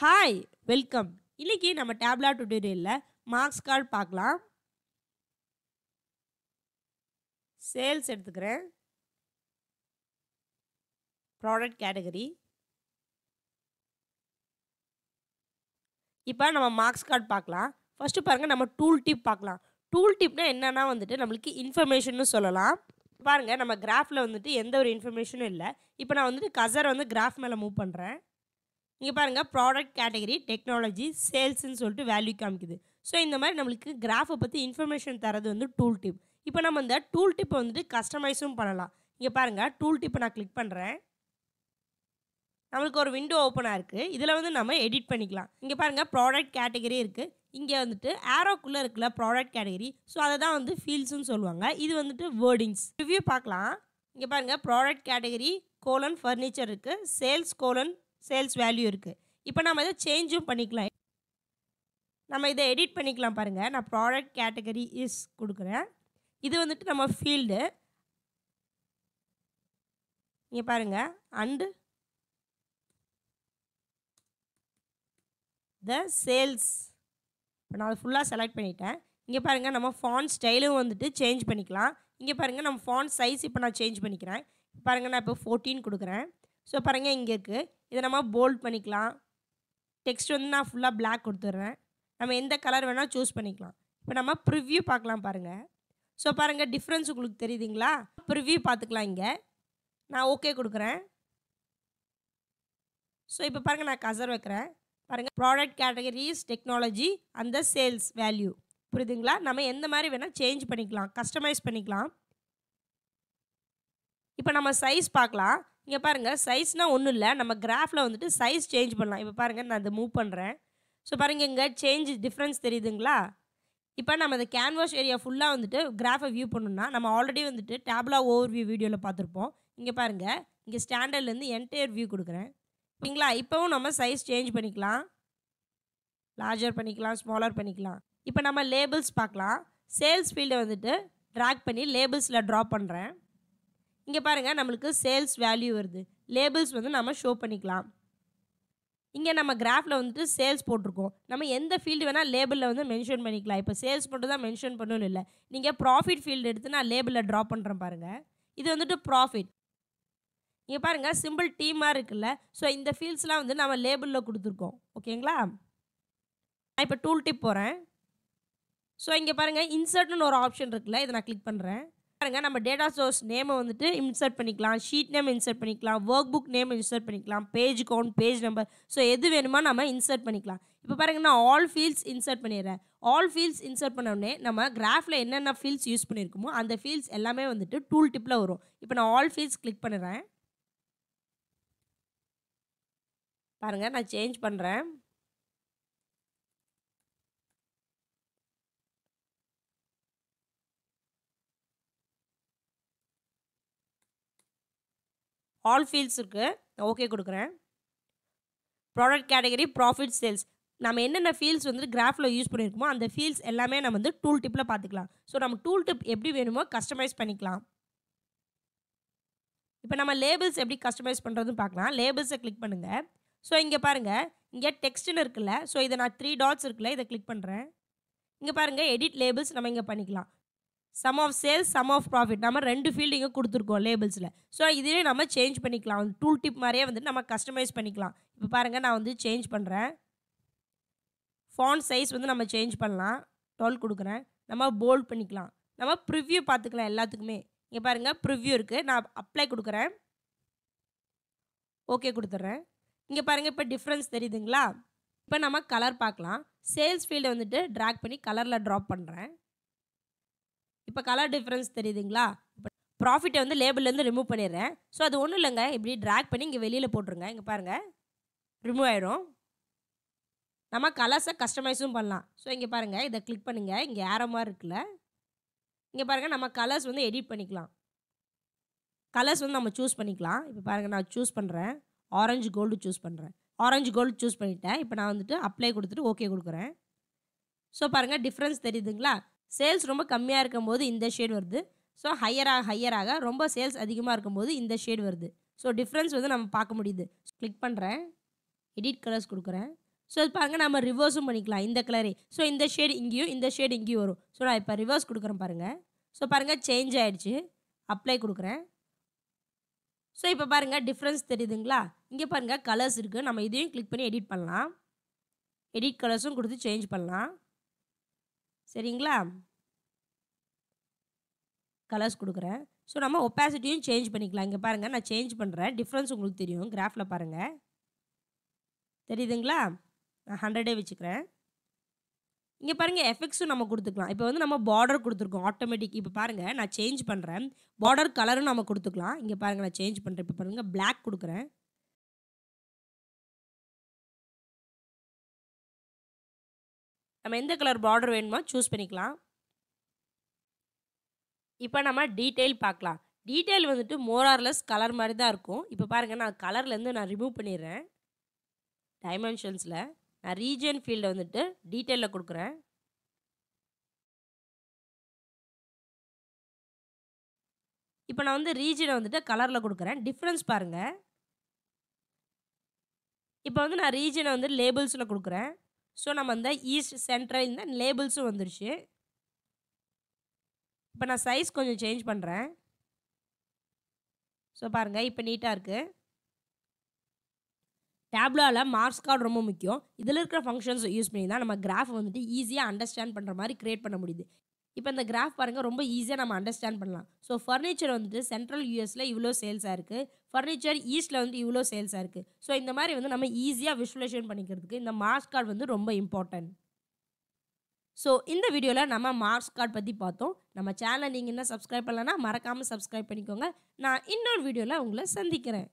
Hi welcome இன்னைக்கு நம்ம Tableau டுட்டோரியலில் மார்க்ஸ் கார்டு பார்க்கலாம். சேல்ஸ் எடுத்துக்கிறேன். ப்ராடக்ட் கேட்டகரி இப்போ நம்ம மார்க்ஸ் கார்டு பார்க்கலாம். ஃபஸ்ட்டு பாருங்கள் நம்ம டூல் டிப் பார்க்கலாம். டூல் டிப்னா என்னென்னா வந்துட்டு நம்மளுக்கு இன்ஃபர்மேஷன்னு சொல்லலாம். பாருங்கள் நம்ம கிராஃபில் வந்துட்டு எந்த ஒரு இன்ஃபர்மேஷனும் இல்லை. இப்போ நான் வந்துட்டு கசரை வந்து கிராஃப் மேலே மூவ் பண்ணுறேன் இங்கே பாருங்கள் ப்ராடக்ட் கேட்டகரி டெக்னாலஜி சேல்ஸ்ன்னு சொல்லிட்டு வேல்யூ காமிக்குது. ஸோ இந்த மாதிரி நம்மளுக்கு கிராஃபை பற்றி இன்ஃபர்மேஷன் தரது வந்து டூல் டிப் இப்போ நம்ம இந்த டூல் டிப்பை வந்துட்டு கஸ்டமைஸும் பண்ணலாம். இங்கே பாருங்கள் டூல் டிப்பை நான் கிளிக் பண்ணுறேன் நம்மளுக்கு ஒரு விண்டோ ஓப்பனாக இருக்குது இதில் வந்து நம்ம எடிட் பண்ணிக்கலாம். இங்கே பாருங்கள் ப்ராடக்ட் கேட்டகரி இருக்குது இங்கே வந்துட்டு ஆரோக்குள்ளே இருக்குல்ல ப்ராடக்ட் கேட்டகரி ஸோ அதை தான் வந்து ஃபீல்ஸ்னு சொல்லுவாங்க. இது வந்துட்டு வேர்டிங்ஸ் ரிவ்யூ பார்க்கலாம். இங்கே பாருங்கள் ப்ராடக்ட் கேட்டகரி கோலன் ஃபர்னிச்சர் இருக்குது சேல்ஸ் கோலன் சேல்ஸ் வேல்யூ இருக்குது இப்போ நம்ம இதை சேஞ்சும் பண்ணிக்கலாம். நம்ம இதை எடிட் பண்ணிக்கலாம் பாருங்கள் நான் ப்ராடக்ட் கேட்டகரி இஸ் கொடுக்குறேன். இது வந்துட்டு நம்ம ஃபீல்டு இங்கே பாருங்கள் அண்டு த சேல்ஸ் இப்போ நான் அதை ஃபுல்லாக செலக்ட் பண்ணிட்டேன். இங்கே பாருங்கள் நம்ம ஃபாண்ட் ஸ்டைலும் வந்துட்டு சேஞ்ச் பண்ணிக்கலாம். இங்கே பாருங்கள் நம்ம ஃபாண்ட் சைஸ் இப்போ நான் சேஞ்ச் பண்ணிக்கிறேன். பாருங்கள் நான் இப்போ ஃபோர்டீன் கொடுக்குறேன். ஸோ பாருங்கள் இங்கே இருக்குது இதை நம்ம போல்ட் பண்ணிக்கலாம். டெக்ஸ்ட் வந்து நான் ஃபுல்லாக பிளாக் கொடுத்துட்றேன். நம்ம எந்த கலர் வேணால் சூஸ் பண்ணிக்கலாம். இப்போ நம்ம ப்ரிவ்யூ பார்க்கலாம் பாருங்கள் ஸோ பாருங்கள் டிஃப்ரென்ஸ் உங்களுக்கு தெரியுதுங்களா? ப்ரிவ்யூ பார்த்துக்கலாம் இங்கே. நான் ஓகே கொடுக்குறேன். ஸோ இப்போ பாருங்கள் நான் கசர் வைக்கிறேன். பாருங்கள் ப்ராடக்ட் கேட்டகரிஸ் டெக்னாலஜி அந்த சேல்ஸ் வேல்யூ புரியுதுங்களா? நம்ம எந்த மாதிரி வேணால் சேஞ்ச் பண்ணிக்கலாம் கஸ்டமைஸ் பண்ணிக்கலாம். இப்போ நம்ம சைஸ் பார்க்கலாம். இங்கே பாருங்கள் சைஸ்னால் ஒன்றும் இல்லை. நம்ம கிராஃபில் வந்துட்டு சைஸ் சேஞ்ச் பண்ணலாம். இப்போ பாருங்கள் நான் அதை மூவ் பண்ணுறேன் ஸோ பாருங்கள் இங்கே சேஞ்ச் டிஃப்ரென்ஸ் தெரியுதுங்களா? இப்போ நம்ம இந்த கேன்வாஸ் ஏரியா ஃபுல்லாக வந்துட்டு கிராஃபை வியூ பண்ணணும்னா நம்ம ஆல்ரெடி வந்துட்டு டேப்லா ஓவர் வியூ வீடியோவில் பார்த்துருப்போம். இங்கே பாருங்கள் இங்கே ஸ்டாண்டர்ட்லேருந்து என்டையர் வியூ கொடுக்குறேன். ஓகேங்களா இப்போவும் நம்ம சைஸ் சேஞ்ச் பண்ணிக்கலாம். லார்ஜர் பண்ணிக்கலாம் ஸ்மாலர் பண்ணிக்கலாம். இப்போ நம்ம லேபிள்ஸ் பார்க்கலாம். சேல்ஸ் ஃபீல்டை வந்துட்டு ட்ராக் பண்ணி லேபிள்ஸில் ட்ரா பண்ணுறேன் இங்கே பாருங்கள் நம்மளுக்கு சேல்ஸ் வேல்யூ வருது. லேபிள்ஸ் வந்து நம்ம ஷோ பண்ணிக்கலாம். இங்கே நம்ம கிராஃபில் வந்துட்டு சேல்ஸ் போட்டிருக்கோம். நம்ம எந்த ஃபீல்டு வேணால் லேபிளில் வந்து மென்ஷன் பண்ணிக்கலாம். இப்போ சேல்ஸ் மட்டும் தான் மென்ஷன் பண்ணணும் இல்லை. நீங்கள் ப்ராஃபிட் ஃபீல்டு எடுத்து நான் லேபிளில் ட்ரா பண்ணுறேன் பாருங்கள் இது வந்துட்டு ப்ராஃபிட் இங்கே பாருங்கள் சிம்பிள் டீமாக இருக்குல்ல. ஸோ இந்த ஃபீல்ட்ஸ்லாம் வந்து நம்ம லேபிளில் கொடுத்துருக்கோம். ஓகேங்களா நான் இப்போ டூல் டிப் போகிறேன் ஸோ இங்கே பாருங்கள் இன்சர்ட்னு ஒரு ஆப்ஷன் இருக்குல்ல இதை நான் கிளிக் பண்ணுறேன் பாருங்கள் நம்ம டேட்டா சோர்ஸ் நேமை வந்துட்டு இன்சர்ட் பண்ணிக்கலாம் ஷீட் நேம் இன்சர்ட் பண்ணிக்கலாம் ஒர்க் புக் நேம் இன்சர்ட் பண்ணிக்கலாம் page count page number so எது வேணுமோ நம்ம இன்சர்ட் பண்ணிக்கலாம். இப்போ பாருங்கள் நான் ஆல் ஃபீல்ட்ஸ் இன்சர்ட் பண்ணிடுறேன். ஆல் ஃபீல்ட்ஸ் இன்சர்ட் பண்ணோடனே நம்ம கிராஃபில் என்னென்ன ஃபீல்ட்ஸ் யூஸ் பண்ணியிருக்கோமோ அந்த ஃபீல்ட்ஸ் எல்லாமே வந்துட்டு டூல் டிப்பில் வரும். இப்போ நான் ஆல் ஃபீல்ட்ஸ் கிளிக் பண்ணுறேன். பாருங்கள் நான் சேஞ்ச் பண்ணுறேன் ஆல் ஃபீல்ட்ஸ் இருக்குது ஓகே கொடுக்குறேன். ப்ராடக்ட் கேட்டகரி ப்ராஃபிட் சேல்ஸ் நம்ம என்னென்ன ஃபீல்ஸ் வந்துட்டு கிராஃபில் யூஸ் பண்ணியிருக்கோமோ அந்த ஃபீல்ஸ் எல்லாமே நம்ம வந்து டூல் டிப்பில் பார்த்துக்கலாம். ஸோ நம்ம டூல் டிப் எப்படி வேணுமோ கஸ்டமைஸ் பண்ணிக்கலாம். இப்போ நம்ம லேபிள்ஸ் எப்படி கஸ்டமைஸ் பண்ணுறதுன்னு பார்க்கலாம். லேபிள்ஸை கிளிக் பண்ணுங்கள் ஸோ இங்கே பாருங்கள் இங்கே டெக்ஸ்ட்னு இருக்குல்ல. ஸோ இதை நான் த்ரீ டாட்ஸ் இருக்குல்ல இதை கிளிக் பண்ணுறேன் இங்கே பாருங்கள் எடிட் லேபிள்ஸ் நம்ம இங்கே பண்ணிக்கலாம். Sum of sales sum of profit நம்ம ரெண்டு ஃபீல்டிங்கும் கொடுத்துருக்கோம் லேபிள்ஸில் ஸோ இதுவே நம்ம சேஞ்ச் பண்ணிக்கலாம். டூல் டிப் மாதிரியே வந்து நம்ம கஸ்டமைஸ் பண்ணிக்கலாம். இப்போ பாருங்கள் நான் வந்து சேஞ்ச் பண்ணுறேன் ஃபோன் சைஸ் வந்து நம்ம சேஞ்ச் பண்ணலாம். டுவெல் கொடுக்குறேன். நம்ம போல்ட் பண்ணிக்கலாம். நம்ம ப்ரிவ்யூ பார்த்துக்கலாம் எல்லாத்துக்குமே. இங்கே பாருங்கள் ப்ரிவ்யூ இருக்குது நான் அப்ளை கொடுக்குறேன். ஓகே கொடுத்துட்றேன். இங்கே பாருங்கள் இப்போ டிஃப்ரென்ஸ் தெரியுதுங்களா? இப்போ நம்ம கலர் பார்க்கலாம். சேல்ஸ் ஃபீல்டை வந்துட்டு ட்ராக் பண்ணி கலரில் ட்ராப் பண்ணுறேன் இப்போ கலர் டிஃப்ரென்ஸ் தெரியுதுங்களா? இப்போ ப்ராஃபிட்டை வந்து லேபிள்லேருந்து ரிமூவ் பண்ணிடுறேன். ஸோ அது ஒன்றும் இல்லைங்க. இப்படி ட்ராக் பண்ணி இங்கே வெளியில் போட்டுருங்க. இங்கே பாருங்கள் ரிமூவ் ஆயிடும் நம்ம கலர்ஸை கஸ்டமைஸும் பண்ணலாம். ஸோ இங்கே பாருங்கள் இதை கிளிக் பண்ணுங்கள் இங்கே ஏற மாதிரி இருக்குல்ல? இங்கே பாருங்கள் நம்ம கலர்ஸ் வந்து எடிட் பண்ணிக்கலாம். கலர்ஸ் வந்து நம்ம சூஸ் பண்ணிக்கலாம். இப்போ பாருங்கள் நான் சூஸ் பண்ணுறேன் ஆரஞ்சு கோல்டு சூஸ் பண்ணுறேன் ஆரஞ்சு கோல்டு சூஸ் பண்ணிட்டேன். இப்போ நான் வந்துட்டு அப்ளை கொடுத்துட்டு ஓகே கொடுக்குறேன். ஸோ பாருங்கள் டிஃப்ரென்ஸ் தெரியுதுங்களா? சேல்ஸ் ரொம்ப கம்மியாக இருக்கும்போது இந்த ஷேட் வருது. ஸோ ஹையராக ஹையராக ரொம்ப சேல்ஸ் அதிகமாக இருக்கும்போது இந்த ஷேட் வருது. ஸோ டிஃப்ரென்ஸ் வந்து நம்ம பார்க்க முடியுது. கிளிக் பண்ணுறேன் எடிட் கலர்ஸ் கொடுக்குறேன். ஸோ இது பாருங்கள் நம்ம ரிவர்ஸும் பண்ணிக்கலாம். இந்த கலரே ஸோ இந்த ஷேடு இங்கேயும் இந்த ஷேடு இங்கேயும் வரும். ஸோ நான் இப்போ ரிவர்ஸ் கொடுக்குறேன் பாருங்கள் ஸோ பாருங்கள் சேஞ்ச் ஆகிடுச்சு அப்ளை கொடுக்குறேன். ஸோ இப்போ பாருங்கள் டிஃப்ரென்ஸ் தெரியுதுங்களா? இங்கே பாருங்கள் கலர்ஸ் இருக்குது நம்ம இதையும் கிளிக் பண்ணி எடிட் பண்ணலாம். எடிட் கலர்ஸும் கொடுத்து சேஞ்ச் பண்ணலாம். சரிங்களா? கலர்ஸ் கொடுக்குறேன். ஸோ நம்ம ஒப்பாசிட்டியும் சேஞ்ச் பண்ணிக்கலாம். இங்கே பாருங்கள் நான் சேஞ்ச் பண்ணுறேன் டிஃப்ரென்ஸ் உங்களுக்கு தெரியும். கிராஃபில் பாருங்கள் தெரியுதுங்களா? நான் ஹண்ட்ரடே வச்சுக்கிறேன். இங்கே பாருங்கள் எஃபெக்ட்ஸும் நம்ம கொடுத்துக்கலாம். இப்போ வந்து நம்ம பார்டர் கொடுத்துருக்கோம். ஆட்டோமேட்டிக் இப்போ பாருங்கள் நான் சேஞ்ச் பண்ணுறேன் பார்டர் கலரும் நம்ம கொடுத்துக்கலாம். இங்கே பாருங்கள் நான் சேஞ்ச் பண்ணுறேன் இப்போ பாருங்கள் பிளாக் கொடுக்குறேன். நம்ம எந்த கலர் பார்டர் வேணுமோ சூஸ் பண்ணிக்கலாம். இப்போ நம்ம டீட்டெயில் பார்க்கலாம். டீட்டெயில் வந்துட்டு மோரார்லெஸ் கலர் மாதிரி தான் இருக்கும். இப்போ பாருங்கள் நான் கலர்லேருந்து நான் ரிமூவ் பண்ணிடுறேன். டைமென்ஷன்ஸில் நான் ரீஜன் ஃபீல்டை வந்துட்டு டீட்டெயிலில் கொடுக்குறேன். இப்போ நான் வந்து ரீஜனை வந்துட்டு கலரில் கொடுக்குறேன். டிஃப்ரென்ஸ் பாருங்கள் இப்போ வந்து நான் ரீஜனை வந்து லேபிள்ஸில் கொடுக்குறேன். ஸோ நம்ம அந்த ஈஸ்ட் சென்ட்ரல் இந்த லேபிள்ஸும் வந்துருச்சு. இப்போ நான் சைஸ் கொஞ்சம் சேஞ்ச் பண்ணுறேன் ஸோ பாருங்கள் இப்போ நீட்டாக இருக்குது டேப்லோவில் மார்க்ஸ் கார்டு ரொம்ப முக்கியம். இதில் இருக்கிற ஃபங்க்ஷன்ஸ் யூஸ் பண்ணி தான் நம்ம கிராஃப் வந்துட்டு ஈஸியாக அண்டர்ஸ்டாண்ட் பண்ணுற மாதிரி க்ரியேட் பண்ண முடியுது. இப்போ இந்த கிராஃப் பாருங்கள் ரொம்ப ஈஸியாக நம்ம அண்டர்ஸ்டாண்ட் பண்ணலாம். ஸோ ஃபர்னிச்சர் வந்துட்டு சென்ட்ரல் யூஎஸில் இவ்வளோ சேல்ஸாக இருக்குது ஃபர்னிச்சர் ஈஸ்ட்டில் வந்து இவ்வளோ சேல்ஸாக இருக்குது ஸோ இந்த மாதிரி வந்து நம்ம ஈஸியாக விஷுவலைசேஷன் பண்ணிக்கிறதுக்கு இந்த மார்க்ஸ் கார்டு வந்து ரொம்ப இம்பார்ட்டன்ட் ஸோ இந்த வீடியோவில் நம்ம மார்க்ஸ் கார்டு பற்றி பார்த்தோம். நம்ம சேனலை நீங்கள் என்ன சப்ஸ்கிரைப் பண்ணலன்னா மறக்காமல் சப்ஸ்கிரைப் பண்ணிக்கோங்க. நான் இன்னொரு வீடியோவில் உங்களை சந்திக்கிறேன்.